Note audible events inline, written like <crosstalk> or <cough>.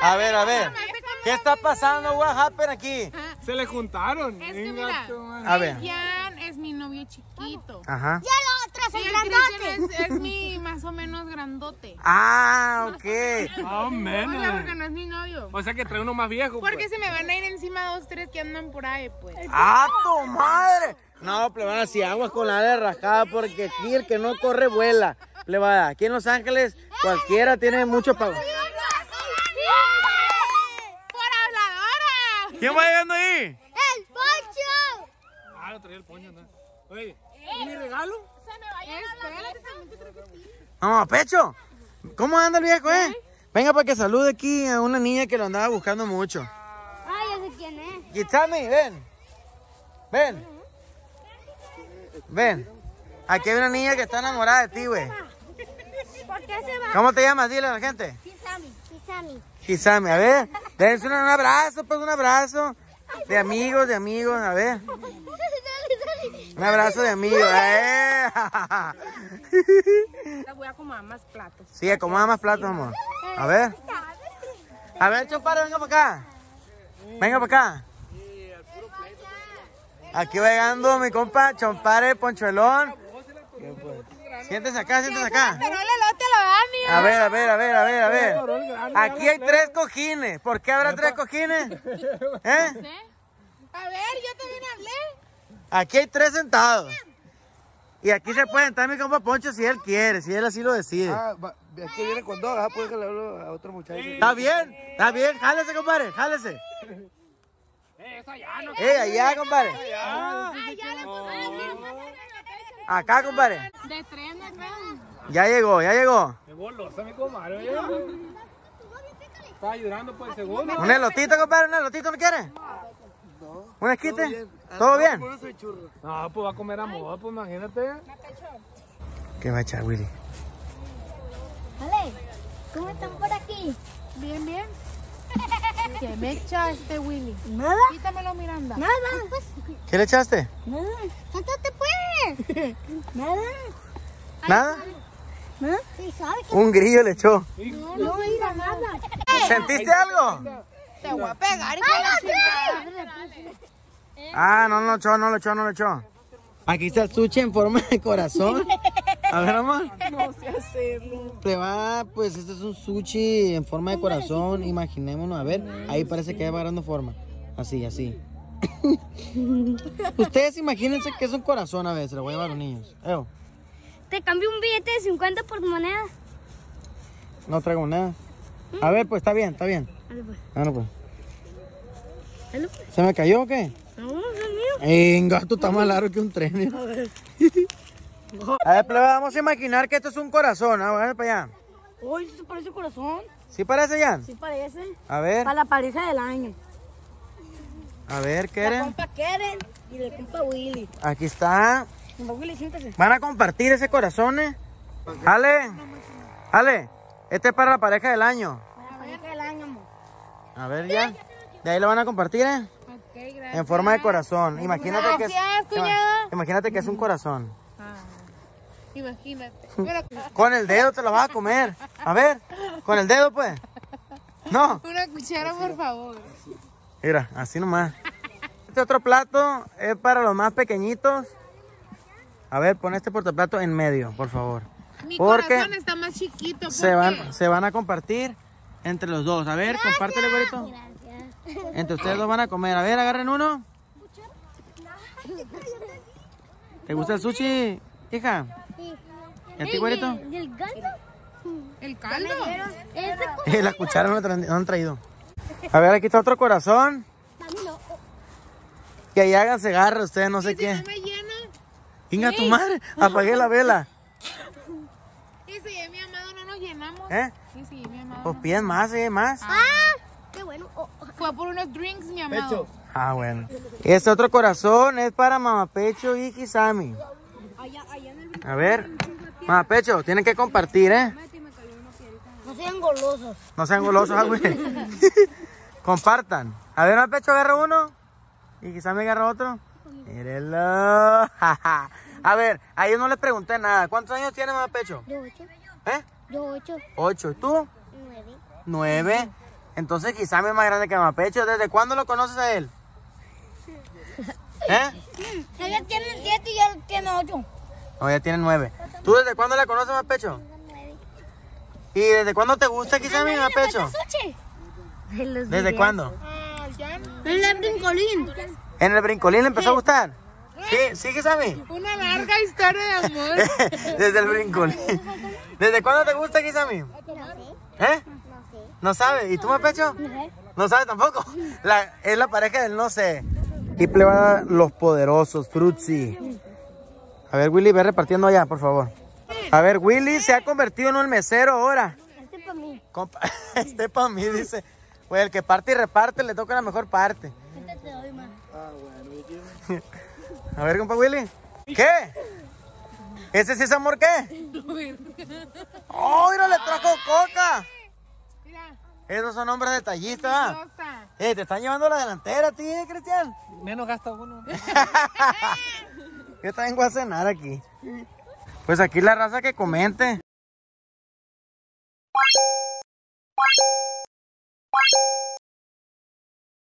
A ver, a ver. ¿Qué está pasando? What happened aquí? Se le juntaron. Es que mira. A ver. Jan es mi novio chiquito. Ajá. Ya el otro es Y el grandote. Es, es <laughs> mi más o menos grandote. Ah, ok. Ah, O sea, menos. porque no es mi novio. O sea que trae uno más viejo. Porque pues. se me van a ir encima dos, tres que andan por ahí, pues. ¡Ah, tu madre! No, plebada, si aguas con la área rajada, porque aquí el que no corre vuela. Plebada, aquí en Los Ángeles cualquiera tiene mucho pago. ¡Por habladora! ¿Quién va llegando ahí? ¡El Poncho! Ah, lo traía el poño, ¿no? Oye, ¿y mi regalo? Vamos, pecho. ¿Cómo anda el viejo, eh? Venga para que salude aquí a una niña que lo andaba buscando mucho. Ay, ya sé quién es. Gitami, ven. Ven. Ven. Aquí hay una niña que está enamorada de ti, güey. ¿Por qué se va? ¿Cómo te llamas? Dile a la gente. Kisami. Kisami. Gitami, a ver. Dense un, un abrazo, pues un abrazo. De amigos, de amigos, a ver. Un abrazo de amigos. ¡Eh! La voy a acomodar más platos. Sí, acomoda más platos, amor. A ver. A ver, Chompare, venga para acá. Venga para acá. Aquí va llegando mi compa Chompare Ponchuelón. Siéntese acá, siéntese acá. Pero el elote lo A ver, a ver, a ver, a ver, a ver. Aquí hay tres cojines. ¿Por qué habrá tres cojines? <laughs> ¿Eh? A ver, yo también hablé. Aquí hay tres sentados. Y aquí se puede sentar mi compa Poncho si él quiere, si él así lo decide. Ah, que viene con dos, ah, pues que le hablo a otro muchacho. Está bien, está bien, jálese, compadre, jálese. Eh, ya no. Eh, allá, compadre. Acá, compadre. De tres. Ya llegó, ya llegó. Qué golosa mi comadre. oye. Estaba ayudando por el segundo. Un elotito, compadre, un elotito, ¿no quiere? ¿Un esquite? ¿Todo bien? No. No, pues va a comer a moda, pues imagínate. ¿Qué va a echar, Willy? Vale, ¿cómo están por aquí? Bien, bien. ¿Qué me echaste, Willy? Nada. Quítamelo, Miranda. Nada. ¿Qué le echaste? Nada. <laughs> Nada. ¿Nada? ¿No? Que Un grillo le echó. no diga nada. ¿Sentiste algo? Te voy a pegar. Ah, no, no lo echó, no lo echó, no lo echó. Aquí está el sushi en forma de corazón. A ver, amor. No sé hacerlo. Te va, pues este es un sushi en forma de corazón. Imaginémonos, a ver. Ahí parece que va agarrando forma. Así, así. <laughs> Ustedes imagínense que es un corazón a veces. Lo voy a llevar a los niños. Te cambio un billete de 50 por moneda. no traigo nada. A ver, pues está bien, está bien. Dale pues. Pues. Dale pues. ¿Se me cayó o qué? No, no es mío. Venga, tú estás más largo que un tren. ¿eh? A ver, <laughs> plebe, vamos a imaginar que esto es un corazón. A ver, para allá. Uy, ¿se parece corazón? ¿Sí parece, Jan? Sí parece. A ver, Para la pareja del año. A ver, ¿qué La compa Keren y la compa Willy. Aquí está. Compa Willy, siéntase. ¿Van a compartir ese corazón, eh? Ale, Ale, este es para la pareja del año. Para la pareja del año, amor. A ver, ya. De ahí lo van a compartir, ¿eh? Ok, gracias. En forma de corazón. Imagínate que es, Gracias, cuñada. imagínate que es un corazón. Ah, imagínate. <laughs> Con el dedo te lo vas a comer. A ver, con el dedo, pues. No, una cuchara, por favor. Mira, así nomás. Este otro plato es para los más pequeñitos. A ver, pon este portaplato en medio, por favor. Mi Porque corazón está más chiquito. ¿por Se qué? van, se van a compartir entre los dos. A ver, compártele, güerito. Gracias. Entre ustedes dos van a comer. A ver, agarren uno. ¿Te gusta el sushi, hija? ¿Y a ti, güerito? ¿Y el gato? El caldo. Ese Eh, <laughs> la cuchara no, la tra- no han traído. A ver, aquí está otro corazón. Que ahí háganse garra ustedes, no sé ¿Y si qué. no me llena? Venga tu madre, apagué la vela. ¿Y si es mi amado no nos llenamos? ¿Eh? ¿Y si es mi amado? Pues piden más, eh, más. Ah, qué bueno. Oh. Fue por unos drinks, mi amado. Ah, bueno. Este otro corazón es para Mamapecho y Kisami. A ver, Mamapecho, tienen que compartir, ¿eh? No sean golosos. No sean golosos, ah, güey. <laughs> Compartan. A ver, Mamapecho agarra uno y Kisami agarra otro. Mírenlo. <laughs> A ver, a ellos no les pregunté nada. ¿Cuántos años tiene Mamapecho? Yo ocho. ¿Eh? Yo ocho. Ocho. ¿Y tú? Nueve. Nueve. Entonces quizá es más grande que Mapecho. ¿Desde cuándo lo conoces a él? ¿Eh? <laughs> Ella tiene siete y él tiene ocho. No, ya tiene nueve. ¿Tú desde cuándo la conoces, Mapecho? ¿Y desde cuándo te gusta quizá mi Mapecho? ¿Desde cuándo? En el brincolín. ¿En el brincolín le empezó a gustar? Sí, sí, Kisami. Una larga historia de amor. <laughs> Desde el brincolín. ¿Desde cuándo te gusta Kisami? ¿Eh? No sabe. ¿Y tú, Mapecho? No sabe tampoco. La, es la pareja del no sé. Y pleba los poderosos, Frutzi. A ver, Willy, ve repartiendo allá, por favor. A ver, Willy se ha convertido en un mesero ahora. Este es para mí. Compa, <laughs> este para mí, dice. Pues el que parte y reparte le toca la mejor parte. Este te doy más. <laughs> A ver, compa Willy. ¿Qué? ¿Ese sí es amor qué? ¡Oh, mira, le trajo coca! Mira, Esos son hombres detallistas. Eh, te están llevando la delantera a ti, eh, Cristian. Menos gasta uno. <laughs> Yo también voy a cenar aquí. Pues aquí la raza que comente.